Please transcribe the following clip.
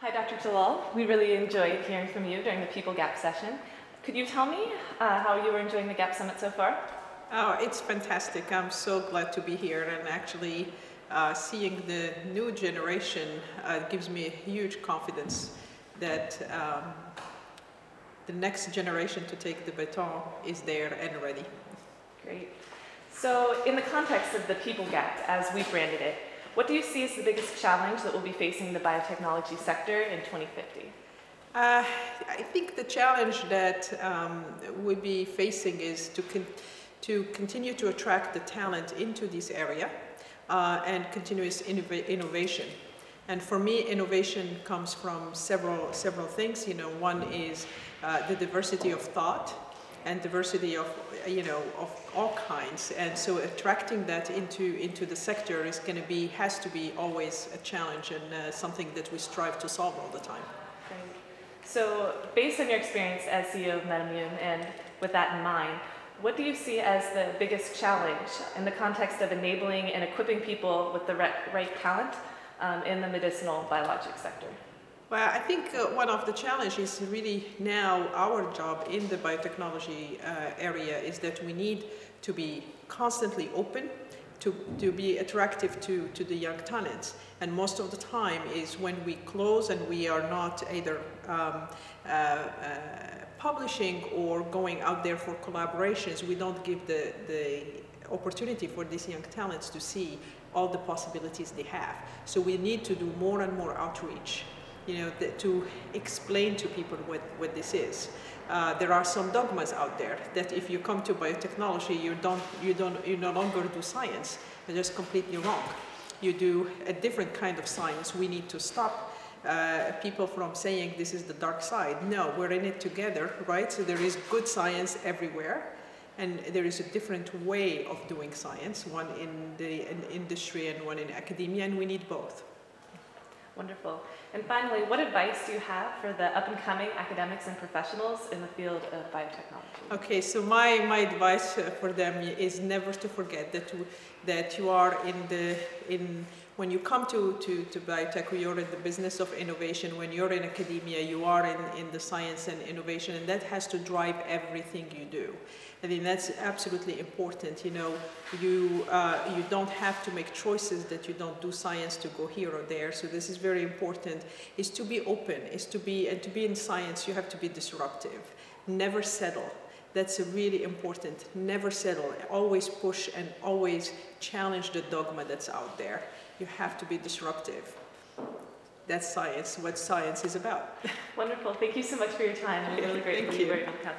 Hi, Dr. Jallal. We really enjoyed hearing from you during the People Gap session. Could you tell me uh, how you were enjoying the Gap Summit so far? Oh, it's fantastic. I'm so glad to be here and actually uh, seeing the new generation uh, gives me a huge confidence that um, the next generation to take the baton is there and ready. Great. So in the context of the people gap, as we branded it, what do you see as the biggest challenge that will be facing the biotechnology sector in 2050? Uh, I think the challenge that um, we'll be facing is to, con to continue to attract the talent into this area uh, and continuous innov innovation. And for me, innovation comes from several, several things. You know, one is uh, the diversity of thought and diversity of, you know, of all kinds. And so attracting that into, into the sector is going to be, has to be always a challenge and uh, something that we strive to solve all the time. Great. So based on your experience as CEO of MedImmune and with that in mind, what do you see as the biggest challenge in the context of enabling and equipping people with the right, right talent um, in the medicinal biologic sector? Well, I think uh, one of the challenges really now our job in the biotechnology uh, area is that we need to be constantly open to, to be attractive to, to the young talents. And most of the time is when we close and we are not either um, uh, uh publishing or going out there for collaborations, we don't give the, the opportunity for these young talents to see all the possibilities they have. So we need to do more and more outreach, you know, to explain to people what, what this is. Uh, there are some dogmas out there that if you come to biotechnology, you don't, you don't, you no longer do science. They're just completely wrong. You do a different kind of science. We need to stop uh, people from saying this is the dark side. No, we're in it together, right? So there is good science everywhere, and there is a different way of doing science, one in the in industry and one in academia, and we need both. Wonderful. And finally, what advice do you have for the up-and-coming academics and professionals in the field of biotechnology? Okay, so my, my advice uh, for them is never to forget that, you, that you are in the, in, when you come to, to, to biotech, you're in the business of innovation. When you're in academia, you are in, in the science and innovation, and that has to drive everything you do. I think that's absolutely important. You know, you, uh, you don't have to make choices that you don't do science to go here or there. So this is very important, is to be open, is to be, and to be in science, you have to be disruptive. Never settle. That's a really important. Never settle. Always push and always challenge the dogma that's out there. You have to be disruptive. That's science, what science is about. Wonderful. Thank you so much for your time. Was really for you. you to come.